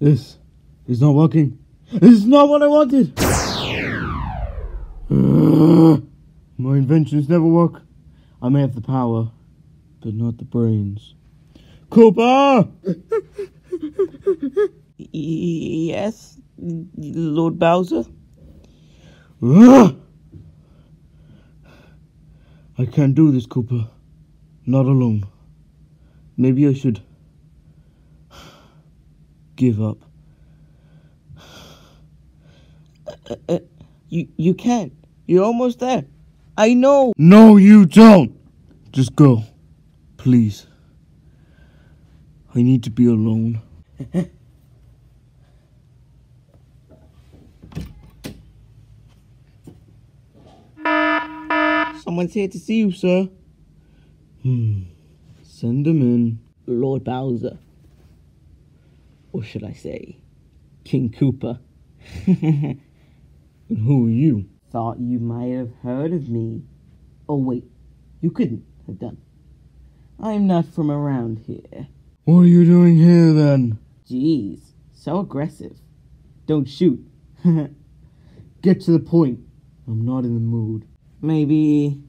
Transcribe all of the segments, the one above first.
This is not working. This is not what I wanted. My inventions never work. I may have the power, but not the brains. Cooper! Yes, Lord Bowser? I can't do this, Cooper. Not alone. Maybe I should give up. Uh, uh, you, you can't. You're almost there. I know. No, you don't! Just go. Please. I need to be alone. Someone's here to see you, sir. Hmm. Send him in. Lord Bowser. Or should I say, King Koopa. And who are you? Thought you might have heard of me. Oh, wait. You couldn't have done. I'm not from around here. What are you doing here then? Jeez, so aggressive. Don't shoot. Get to the point. I'm not in the mood. Maybe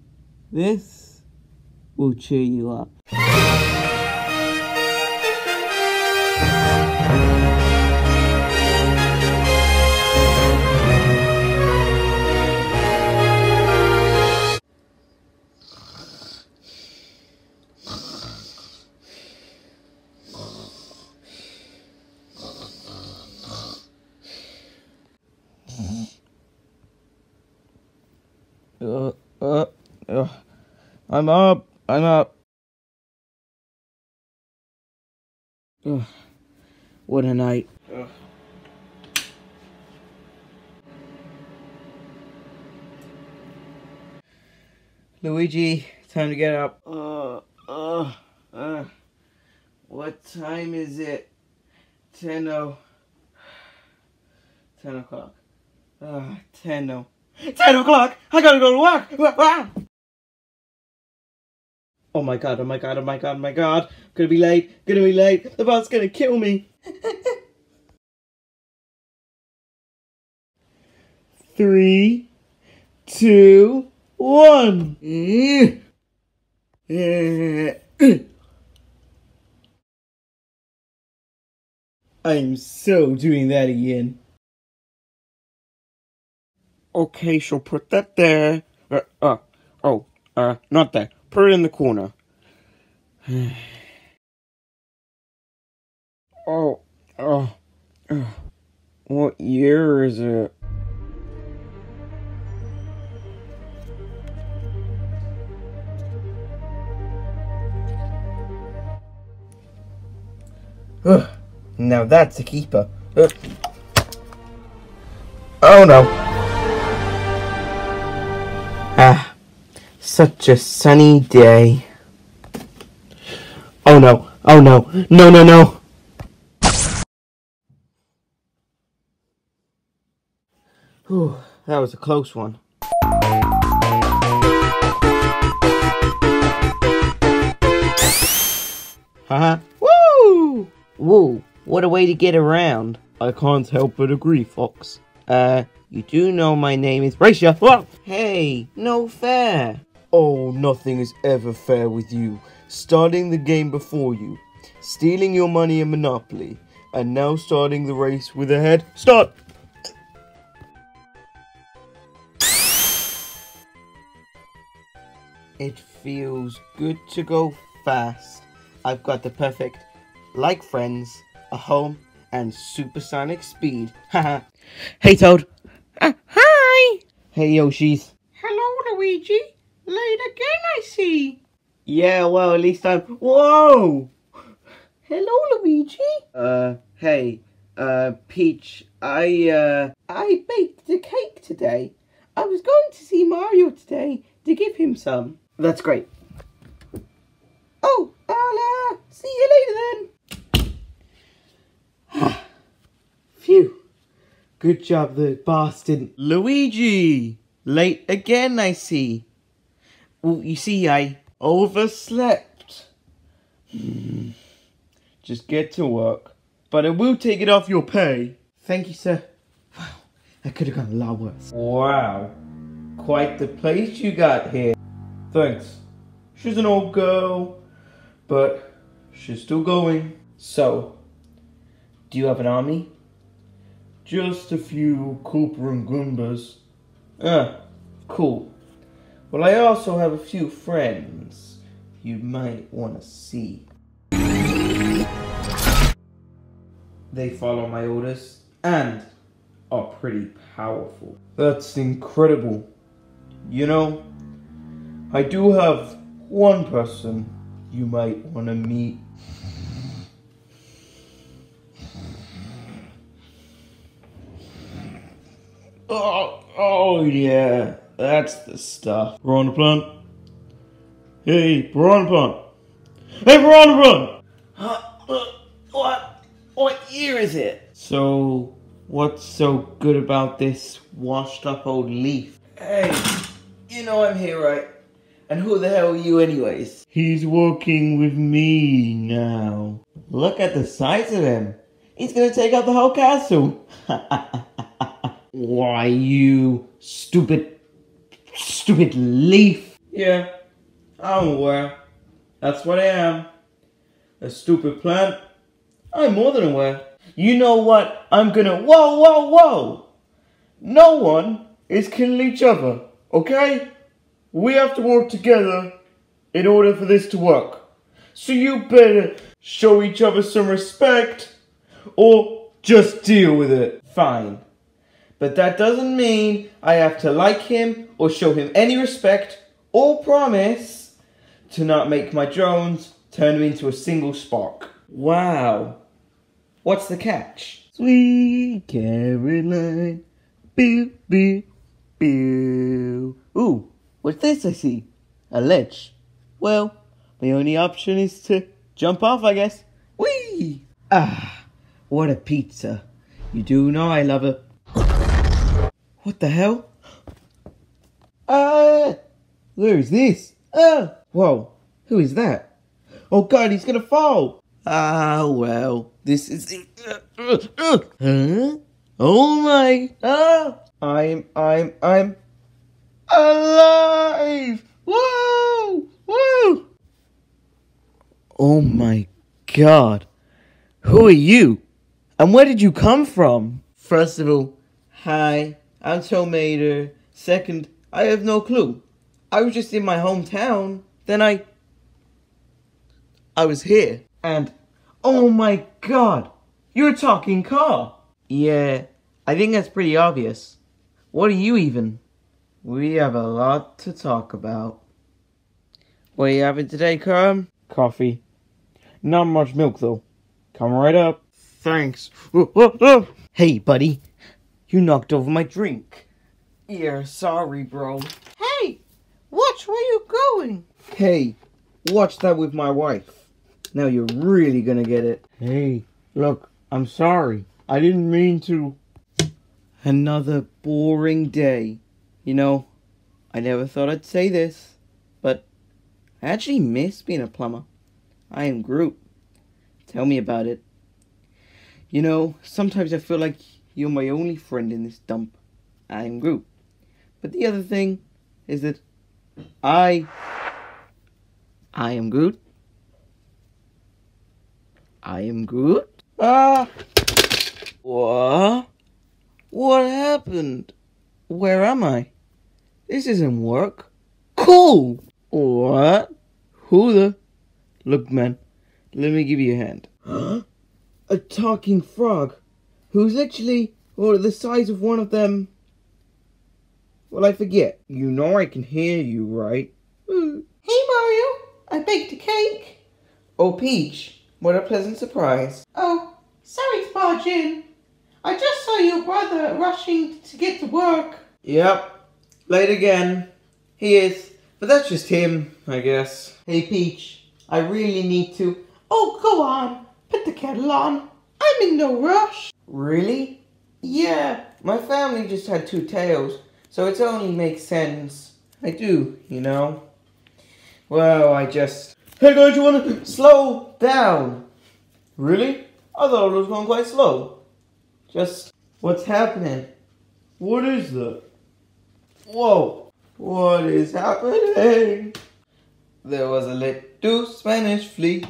this will cheer you up. I'm up. I'm up. Ugh, what a night. Ugh. Luigi, time to get up. Uh, uh, uh. What time is it? Ten oh. Ten o'clock. Uh, ten oh. Ten o'clock! I gotta go to work! Oh my god, oh my god, oh my god, oh my god. Gonna be late, gonna be late. The boss gonna kill me. Three, two, one. I'm so doing that again. Okay, so put that there. Uh, uh, oh, uh, not there. Put it in the corner. oh, oh, oh. What year is it? Ugh, now that's a keeper. Ugh. Oh no. Such a sunny day. Oh no, oh no, no, no, no. Whew, that was a close one. Haha. Woo! Woo, what a way to get around. I can't help but agree, Fox. Uh, you do know my name is Racia. Whoa! Hey, no fair. Oh, nothing is ever fair with you. Starting the game before you, stealing your money in Monopoly, and now starting the race with a head start. It feels good to go fast. I've got the perfect, like friends, a home, and supersonic speed. Haha. hey, Toad. Uh, hi! Hey, Yoshi's. Hello, Luigi. Late again, I see. Yeah, well, at least I'm. Whoa! Hello, Luigi. Uh, hey, uh, Peach, I, uh, I baked a cake today. I was going to see Mario today to give him some. That's great. Oh, I'll, uh, see you later then. Phew. Good job the boss didn't. Luigi! Late again, I see. Well, you see, I overslept. Just get to work. but I will take it off your pay. Thank you, sir. Wow, that could have gone a lot worse. Wow, quite the place you got here. Thanks. She's an old girl, but she's still going. So, do you have an army? Just a few Koopa and Goombas. Ah, cool. Well, I also have a few friends you might want to see. They follow my orders and are pretty powerful. That's incredible. You know, I do have one person you might want to meet. Oh, oh yeah, that's the stuff. Piranha Plant? Hey, Piranha Plant! Hey, Piranha Plant! Huh? Uh, What? What year is it? So, what's so good about this washed up old leaf? Hey, you know I'm here, right? And who the hell are you, anyways? He's working with me now. Look at the size of him. He's gonna take out the whole castle. Why, you stupid, stupid leaf. yeah, I'm aware. That's what I am. A stupid plant. I'm more than aware. You know what? I'm gonna. Whoa, whoa, whoa! No one is killing each other, okay? We have to work together in order for this to work. So you better show each other some respect or just deal with it. Fine. But that doesn't mean I have to like him or show him any respect or promise to not make my drones turn him into a single spark. Wow. What's the catch? Sweet Caroline, boo, boo, boo. Ooh, what's this I see? A ledge. Well, my only option is to jump off, I guess. Whee! Ah, what a pizza. You do know I love it. What the hell? Ah! Where's this? Ah! Whoa, who is that? Oh god, he's gonna fall! Ah, well, this is. Huh? Oh my! Ah! I'm, I'm, I'm. Alive! Whoa! Whoa! Oh my god. Who are you? And where did you come from? First of all, hi, I'm Tomato. Second, I have no clue. I was just in my hometown. Then I. I was here. And. Oh my god! You're talking car! Yeah, I think that's pretty obvious. What are you even? We have a lot to talk about. What are you having today, Carm? Coffee. Not much milk though. Come right up. Thanks. Hey, buddy. You knocked over my drink. Yeah, sorry, bro. Hey, watch where you're going. Hey, watch that with my wife. Now you're really gonna get it. Hey, look, I'm sorry. I didn't mean to. Another boring day. You know, I never thought I'd say this, but I actually miss being a plumber. I am Groot. Tell me about it. You know, sometimes I feel like you're my only friend in this dump. I am Groot. But the other thing is that I. I am Groot. I am Groot. Ah! What? What happened? Where am I? This isn't work. Cool! What? Who the? Look, man, let me give you a hand. Huh? a talking frog who's literally well, the size of one of them. Well, I forget. You know I can hear you, right? Hmm. Hey, Mario, I baked a cake. Oh, Peach, what a pleasant surprise. Oh, sorry to barge in. I just saw your brother rushing to get to work. Yep, late again. He is, but that's just him, I guess. Hey, Peach, I really need to. Oh, go on. Put the kettle on. I'm in no rush. Really? Yeah, my family just had two tails, so it only makes sense. I do, you know. Well, I just. Hey guys, you wanna slow down? Really? I thought it was going quite slow. Just, what's happening? What is that? Whoa, what is happening? There was a little Spanish flea,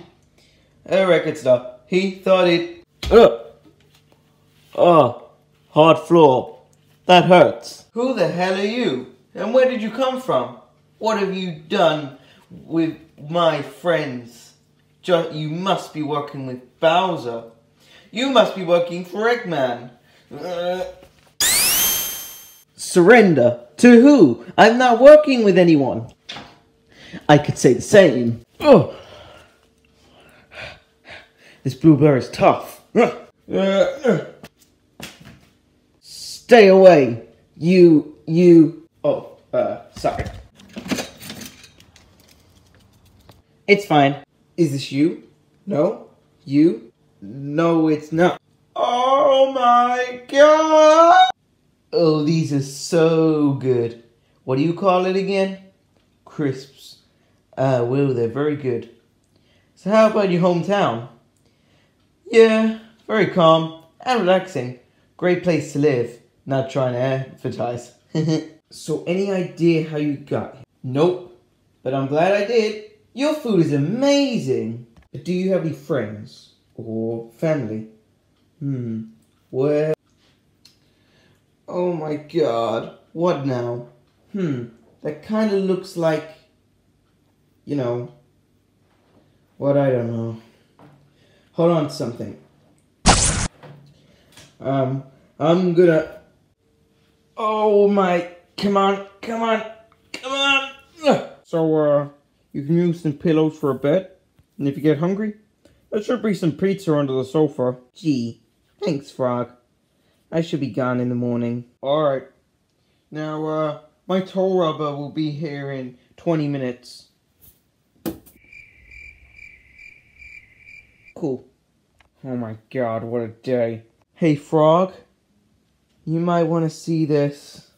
a record star. He thought it. Ugh. Ah, hard floor. That hurts. Who the hell are you? And where did you come from? What have you done with my friends? You must be working with Bowser. You must be working for Eggman. Uh, Surrender? To who? I'm not working with anyone. I could say the same. Oh, This is tough. uh, uh, Stay away. You, you. Oh, uh, sorry. It's fine. Is this you? No? You? No, it's not. oh my god! Oh, these are so good. What do you call it again? Crisps. Uh, well, they're very good. So, how about your hometown? Yeah, very calm and relaxing. Great place to live. Not trying to advertise. so, any idea how you got here? Nope. But I'm glad I did. Your food is amazing. Do you have any friends or family? Hmm. Where? Oh my god. What now? Hmm. That kind of looks like. You know. What I don't know. Hold on to something. Um, I'm gonna. Oh my. Come on, come on, come on. So, uh, you can use some pillows for a bed. And if you get hungry, there should be some pizza under the sofa. Gee. Thanks, Frog. I should be gone in the morning. Alright. Now, uh, my toe rubber will be here in 20 minutes. Cool. Oh my god, what a day. Hey, Frog. You might want to see this.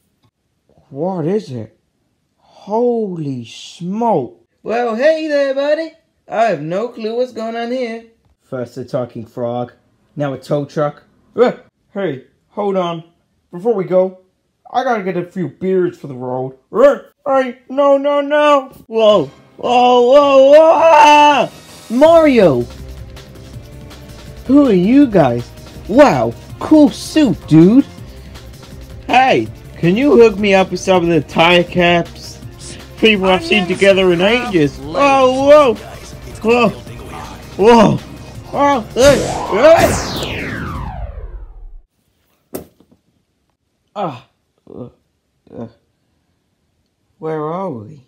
What is it? Holy smoke. Well, hey there, buddy. I have no clue what's going on here. First a talking frog, now a tow truck. Eh, Hey, hold on. Before we go, I gotta get a few beers for the road. Eh, Hey, no, no, no. Whoa, whoa, whoa, whoa! ah! Mario! Who are you guys? Wow, cool suit, dude. Hey, can you hook me up with some of the tie caps? People I've seen together in ages. Whoa, whoa, whoa, whoa. Oh, hey, hey. Ah, uh, uh, where are we?